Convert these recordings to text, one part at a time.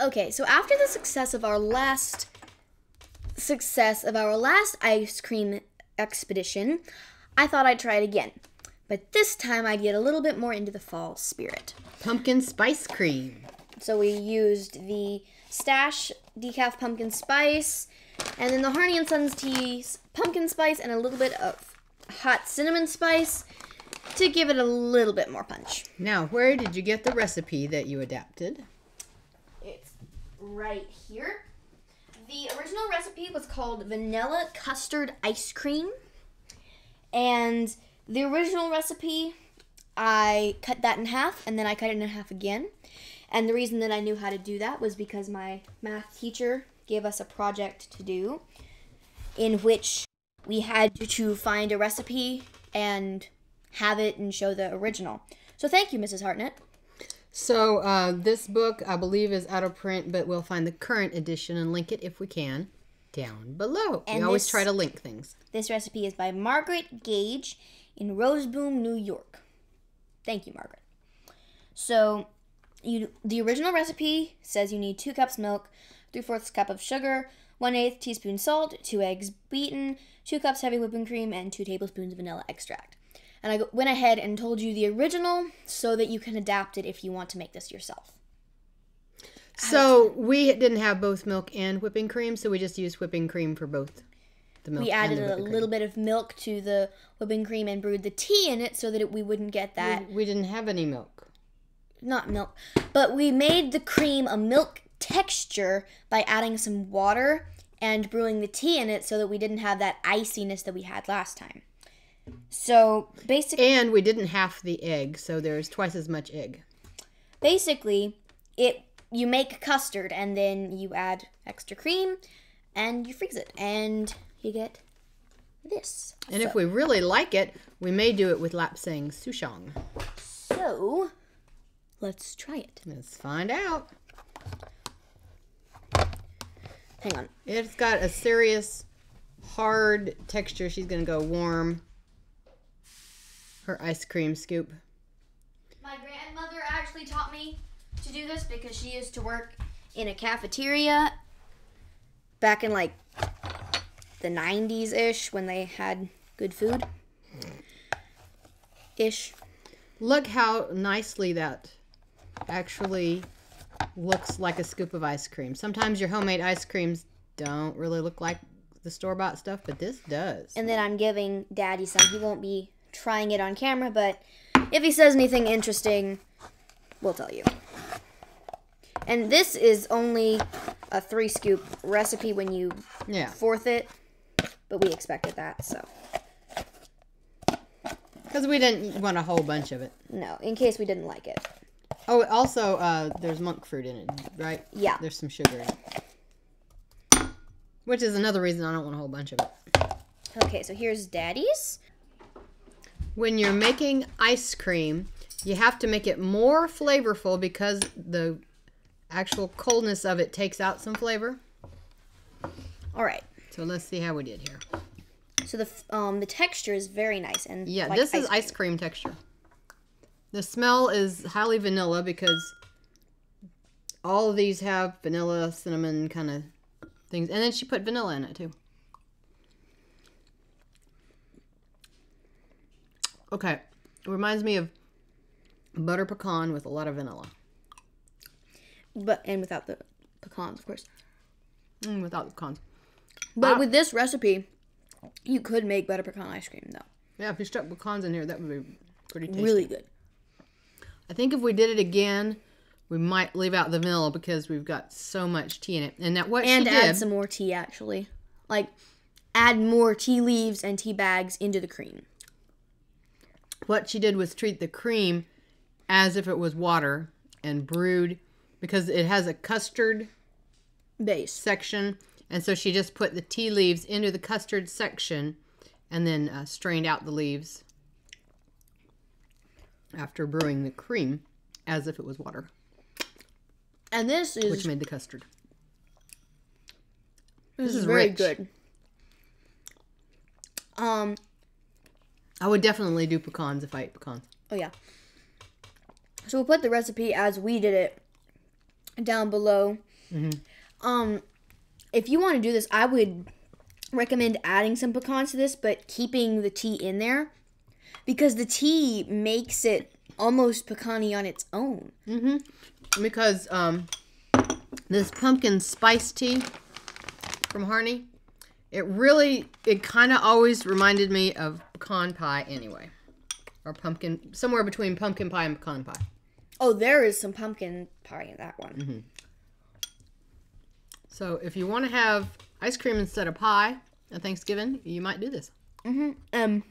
Okay, so after the success of our last success of our last ice cream expedition, I thought I'd try it again. But this time I'd get a little bit more into the fall spirit. Pumpkin spice cream. So we used the Stash decaf pumpkin spice, and then the Harney and Sons tea pumpkin spice, and a little bit of hot cinnamon spice to give it a little bit more punch. Now, where did you get the recipe that you adapted? Right here. The original recipe was called vanilla custard ice cream. And the original recipe, I cut that in half and then I cut it in half again. And the reason that I knew how to do that was because my math teacher gave us a project to do in which we had to find a recipe and have it and show the original. So thank you, Mrs. Hartnett. So, uh, this book, I believe, is out of print, but we'll find the current edition and link it if we can down below. And we always this- try to link things. This recipe is by Margaret Gage in Roseboom, New York. Thank you, Margaret. So, you the original recipe says you need two cups milk, three fourths cup of sugar, one eighth teaspoon salt, two eggs beaten, two cups heavy whipping cream, and two tablespoons vanilla extract. And I went ahead and told you the original so that you can adapt it if you want to make this yourself. So, we didn't have both milk and whipping cream, so we just used whipping cream for both the milk We and added a little bit of milk to the whipping cream and brewed the tea in it so that it, we wouldn't get that We, we didn't have any milk. not milk, but we made the cream a milk texture by adding some water and brewing the tea in it so that we didn't have that iciness that we had last time. So basically, And we didn't half the egg, so there's twice as much egg. basically, it you make custard and then you add extra cream and you freeze it and you get this. And if we really like it, we may do it with lapsang souchong. So let's try it. Let's find out. Hang on. It's got a serious hard texture. She's gonna go warm her ice cream scoop. My grandmother actually taught me to do this because she used to work in a cafeteria back in like the 90s ish when they had good food. Ish. Look how nicely that actually looks like a scoop of ice cream. Sometimes your homemade ice creams don't really look like the store bought stuff, but this does. And then I'm giving daddy some. He won't be trying it on camera, but if he says anything interesting, we'll tell you. And this is only a three scoop recipe when you Yeah. fourth it, but we expected that, so. Because we didn't want a whole bunch of it. No, in case we didn't like it. Oh, also, uh, there's monk fruit in it, right? Yeah. There's some sugar in it. Which is another reason I don't want a whole bunch of it. Okay, so here's daddy's. When you're making ice cream, you have to make it more flavorful because the actual coldness of it takes out some flavor. All right. So let's see how we did here. So the um the texture is very nice and Yeah, like this is cream. ice cream texture. The smell is highly vanilla because all of these have vanilla, cinnamon kind of things. And then she put vanilla in it too. Okay. It reminds me of butter pecan with a lot of vanilla. but and without the pecans, of course. Mm, without the pecans. But Ah. with this recipe, you could make butter pecan ice cream though. Yeah, if you stuck pecans in here, that would be pretty tasty. Really good. I think if we did it again, we might leave out the vanilla because we've got so much tea in it. And that what And she add did, some more tea actually. Like add more tea leaves and tea bags into the cream. What she did was treat the cream as if it was water and brewed because it has a custard Base. section, and so she just put the tea leaves into the custard section and then uh, strained out the leaves after brewing the cream as if it was water, And this is which made the custard. this, is is very rich. good. Um I would definitely do pecans if I ate pecans. Oh yeah. So we'll put the recipe as we did it down below Um, if you want to do this, I would recommend adding some pecans to this, but keeping the tea in there because the tea makes it almost pecany on its own. because um, this pumpkin spice tea from Harney, it really, it kind of always reminded me of pecan pie anyway. Or pumpkin, somewhere between pumpkin pie and pecan pie. Oh, there is some pumpkin pie in that one. So if you want to have ice cream instead of pie at Thanksgiving, you might do this. Um,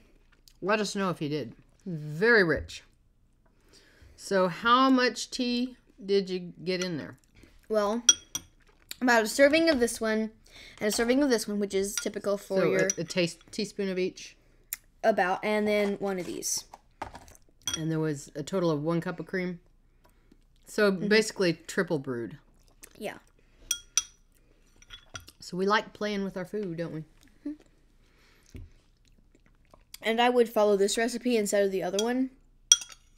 Let us know if you did. Very rich. So how much tea did you get in there? well, about a serving of this one and a serving of this one, which is typical for So your a, a taste, teaspoon of each. about, and then one of these. And there was a total of one cup of cream. So mm-hmm. basically triple brewed. Yeah. So we like playing with our food, don't we? Mm-hmm. And I would follow this recipe instead of the other one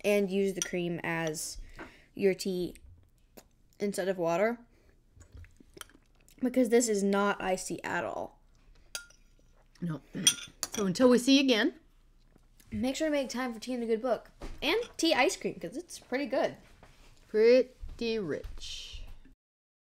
and use the cream as your tea instead of water. Because this is not icy at all. No. So until we see you again, Make sure to make time for tea and a good book. And tea ice cream because it's pretty good. pretty rich.